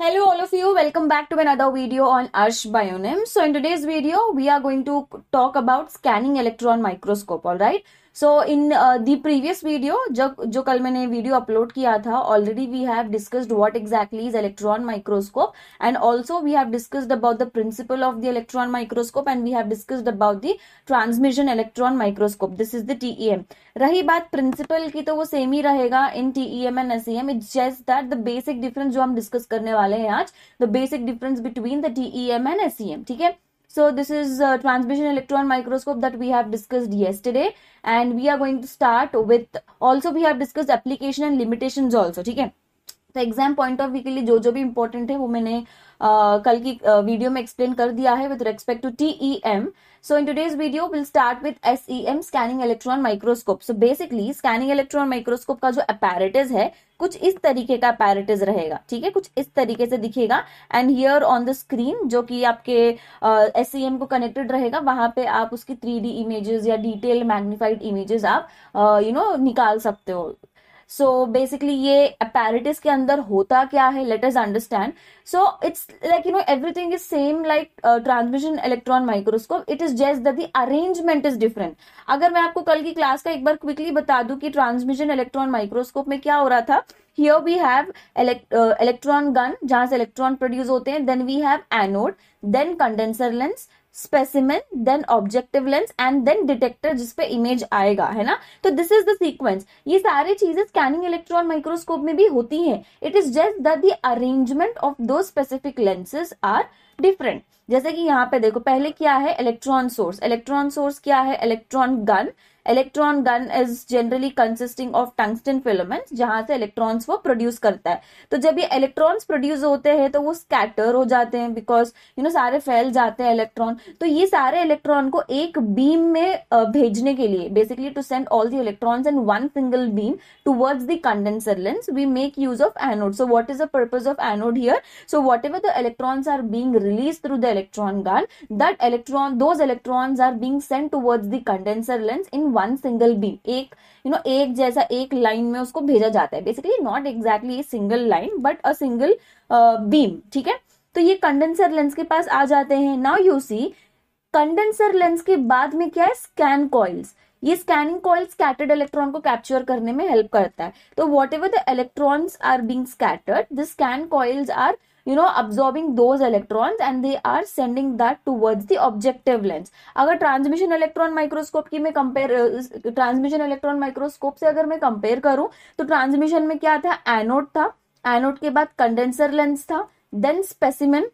Hello all of you, welcome back to another video on Arsh Bionim. So in today's video, we are going to talk about scanning electron microscope, alright? So in the previous video जब जो कल मैंने video upload किया था already we have discussed what exactly is electron microscope and also we have discussed about the principle of the electron microscope and we have discussed about the transmission electron microscope this is the TEM रही बात principle की तो वो same ही रहेगा in TEM and SEM it's just that the basic difference जो हम discuss करने वाले हैं आज the basic difference between the TEM and SEM ठीक है? So this is a transmission electron microscope that we have discussed yesterday and we are going to start with also we have discussed application and limitations also. Okay? तो exam point of view के लिए जो जो भी important है वो मैंने uh, कल की वीडियो में एक्सप्लेन कर दिया है with respect to TEM So in today's video, we'll start with SEM scanning electron microscope. So basically scanning electron microscope का जो apparatus है कुछ इस तरीके का apparatus रहेगा ठीक है? कुछ इस तरीके से दिखेगा। And here on the screen जो कि आपके एस uh, को कनेक्टेड रहेगा वहाँ पे आप उसकी थ्री डी इमेजेस या डिटेल मैग्निफाइड इमेजेस आप you uh, know you know, निकाल सकते हो। सो बेसिकली ये अपैरेटिस के अंदर होता क्या है? Let us understand so it's like you know everything is same like transmission electron microscope it is just that the arrangement is different अगर मैं आपको कल की क्लास का एक बार क्विकली बता दूँ कि ट्रांसमिशन इलेक्ट्रॉन माइक्रोस्कोप में क्या हो रहा था? Here we have electron gun जहाँ से इलेक्ट्रॉन प्रोड्यूस होते हैं. Then we have anode then condenser lens specimen then objective lens and then detector जिसपे इमेज आएगा, है ना? तो दिस इज़ द सीक्वेंस ये सारी चीज़ें स्कैनिंग इलेक्ट्रॉन माइक्रोस्कोप में भी होती हैं. It is just that the arrangement of दो स्पेसिफिक लेंसेज आर डिफरेंट जैसे कि यहाँ पे देखो, पहले क्या है? इलेक्ट्रॉन सोर्स इलेक्ट्रॉन सोर्स क्या है? Electron gun electron gun is generally consisting of tungsten filaments जहाँ से इलेक्ट्रॉन्स वो प्रोड्यूस करता है। तो जब ये इलेक्ट्रॉन्स प्रोड्यूस होते हैं तो वो स्कैटर हो जाते हैं बिकॉज़ यू नो सारे फैल जाते हैं इलेक्ट्रॉन तो ये सारे इलेक्ट्रॉन को एक बीम में भेजने के लिए basically to send all the electrons in one single beam towards the condenser lens we make use of anode so what is the purpose of anode here so whatever the electrons are being release through the electron gun that electron those electrons are being send towards the condenser lens in one single beam एक you know एक जैसा एक line में उसको भेजा जाता है। Basically not exactly single line but a single beam ठीक है? तो ये कंडेंसर लेंस के पास आ जाते हैं। Now you see condenser lens के बाद में क्या है? स्कैन कॉइल्स ये स्कैनिंग कॉइल स्कैटर्ड इलेक्ट्रॉन को कैप्चर करने में हेल्प करता है। तो whatever the electrons are being scattered the scan coils are you know, absorbing those electrons and they are sending that towards the objective lens. अगर transmission electron microscope की मैं compare transmission electron microscope से अगर मैं compare करूँ तो transmission में क्या था? एनोड था। एनोड के बाद कंडेंसर लेंस था। Then specimen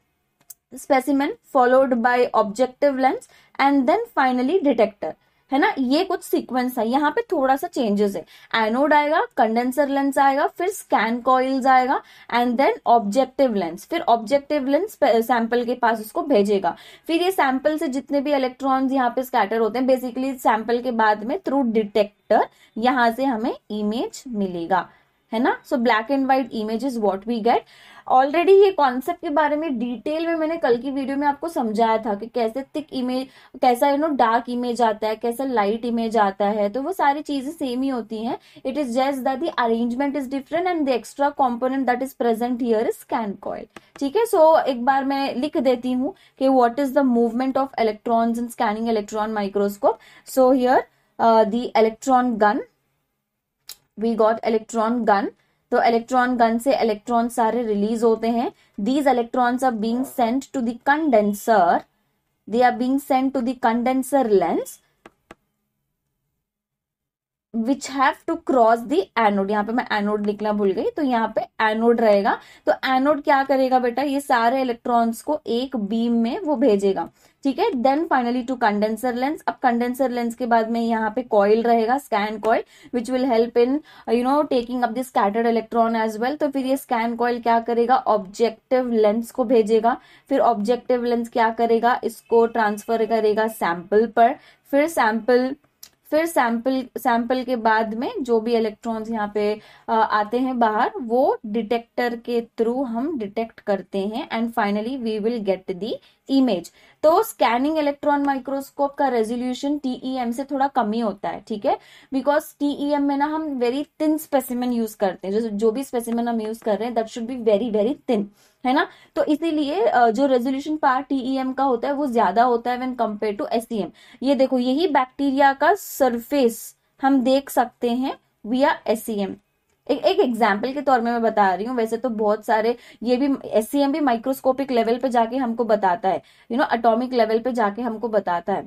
specimen followed by objective lens and then finally detector है ना? ये कुछ सीक्वेंस है। यहाँ पे थोड़ा सा चेंजेस है। एनोड आएगा कंडेंसर लेंस आएगा, फिर स्कैन कॉइल्स आएगा एंड देन ऑब्जेक्टिव लेंस फिर ऑब्जेक्टिव लेंस सैंपल के पास उसको भेजेगा। फिर ये सैंपल से जितने भी इलेक्ट्रॉन्स यहाँ पे स्कैटर होते हैं बेसिकली सैंपल के बाद में थ्रू डिटेक्टर यहाँ से हमें इमेज मिलेगा। है ना? So black and white image is what we get already ये कॉन्सेप्ट के बारे में डिटेल में मैंने कल की वीडियो में आपको समझाया था कि कैसे थिक इमेज कैसा यू नो डार्क इमेज आता है, कैसा लाइट इमेज आता है तो वो सारी चीज़ें सेम ही होती हैं। It is just that the arrangement is different and the extra component that is present here is scan coil ठीक है? सो एक बार मैं लिख देती हूँ कि what is the movement of electrons in scanning electron microscope so here the electron gun we got electron gun तो electron gun से इलेक्ट्रॉन सारे रिलीज़ होते हैं। These electrons are being sent to the condenser they are being sent to the condenser lens which have to cross the anode यहाँ पे मैं anode लिखना भूल गई तो यहाँ पे एनोड रहेगा। तो एनोड क्या करेगा बेटा? ये सारे इलेक्ट्रॉन्स को एक बीम में वो भेजेगा। ठीक है? Then finally to condenser lens अब कंडेंसर लेंस के बाद में यहाँ पे कॉइल रहेगा scan coil which will help in you know taking up the scattered electron as well तो फिर ये स्कैन कॉइल क्या करेगा? ऑब्जेक्टिव लेंस को भेजेगा। फिर ऑब्जेक्टिव लेंस क्या करेगा? इसको ट्रांसफ़र करेगा सैंपल पर। फिर सैंपल फिर सैंपल सैंपल के बाद में जो भी इलेक्ट्रॉन्स यहाँ पे आते हैं बाहर, वो डिटेक्टर के थ्रू हम डिटेक्ट करते हैं and finally we will get the image तो स्कैनिंग इलेक्ट्रॉन माइक्रोस्कोप का रेजोल्यूशन टीईएम से थोड़ा कम होता है, ठीक है? बिकॉज़ टीईएम में ना हम वेरी थिन स्पेसिमेन यूज़ करते हैं। जो जो भी स्पेसिमेन हम यूज़ कर रहे हैं that should be very very thin है ना? तो इसीलिए जो रेजोल्यूशन पार्ट टीईएम का होता है, वो ज़्यादा होता है व्हेन कंपेयर टू एसईएम ये देखो, यही बैक्टीरिया का सरफेस हम देख सकते हैं विया एसईएम एक एक एग्ज़ाम्पल के तौर में मैं बता रही हूँ, वैसे तो बहुत सारे, ये भी एस भी माइक्रोस्कोपिक लेवल पे जाके हमको बताता है यू नो अटोमिक लेवल पे जाके हमको बताता है,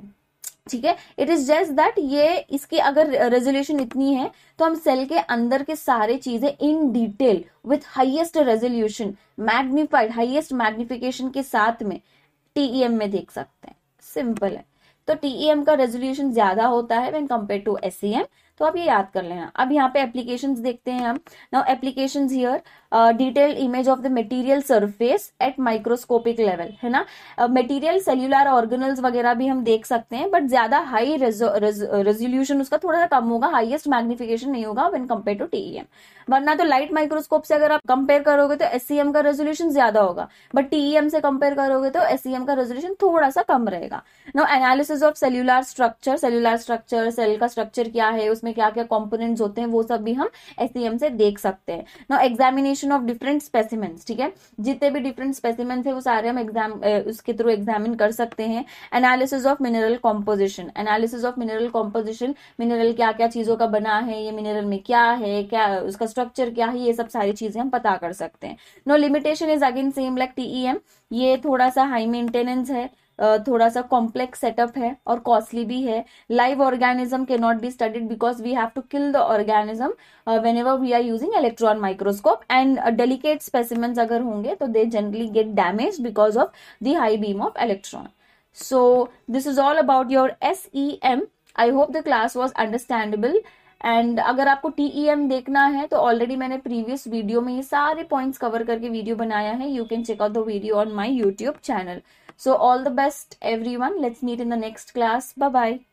ठीक है? इट इज़ जस्ट दैट ये, इसकी अगर रेजोल्यूशन इतनी है तो हम सेल के अंदर के सारे चीज़ें in detail with highest resolution magnified highest magnification के साथ में टीईएम में देख सकते हैं। सिंपल है। तो टीईएम का रेजोल्यूशन ज़्यादा होता है व्हेन कंपेयर टू एसईएम तो आप ये याद कर लेना। अब यहाँ पे एप्लीकेशन देखते हैं हम। Now application here detail image of the material surface at microscopic level है ना? मटेरियल सेल्यूलर ऑर्गेनल्स वगैरह भी हम देख सकते हैं बट ज़्यादा हाई रेजोल्यूशन उसका थोड़ा सा कम होगा हाईएस्ट मैग्निफिकेशन नहीं होगा वेन कंपेयर टू टीईएम वरना तो लाइट माइक्रोस्कोप से अगर आप कंपेयर करोगे तो एससीएम का रेजोल्यूशन ज़्यादा होगा बट टीईएम से कंपेयर करोगे तो एससीएम का रेजोल्यूशन थोड़ा सा कम रहेगा। No analysis of cellular structure cellular structure cell का स्ट्रक्चर क्या है, उसमें क्या क्या कॉम्पोनेंट्स होते हैं, वो सब भी हम एससीएम से देख सकते हैं। No examination of different specimens ठीक है? जितने भी डिफरेंट स्पेसिमेंट्स है, वो सारे हम एग्ज़ाम उसके थ्रू एग्जामिन कर सकते हैं। Analysis of mineral composition analysis of mineral composition mineral क्या क्या चीज़ों का बना है, ये मिनरल में क्या है, क्या, उसका स्ट्रक्चर क्या है, ये सब सारी चीज़ें हम पता कर सकते हैं। No limitation is again same like TEM ये थोड़ा सा हाई मेंटेनेंस है। थोड़ा सा कॉम्प्लेक्स सेटअप है और कॉस्टली भी है। Live organism can not be studied because we have to kill the organism whenever we are using electron microscope and delicate specimen अगर होंगे तो they generally get damage because of the high beam of electron so this is all about your S E M I hope the class was understandable and अगर आपको TEM e देखना है तो already मैंने previous video में ये सारे points cover करके वीडियो बनाया है। You can check out the video on my YouTube channel So all the best everyone. Let's meet in the next class. Bye bye.